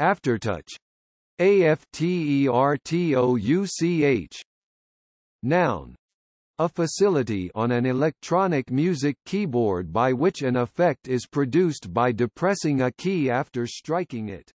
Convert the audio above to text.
Aftertouch. AFTERTOUCH. Noun. A facility on an electronic music keyboard by which an effect is produced by depressing a key after striking it.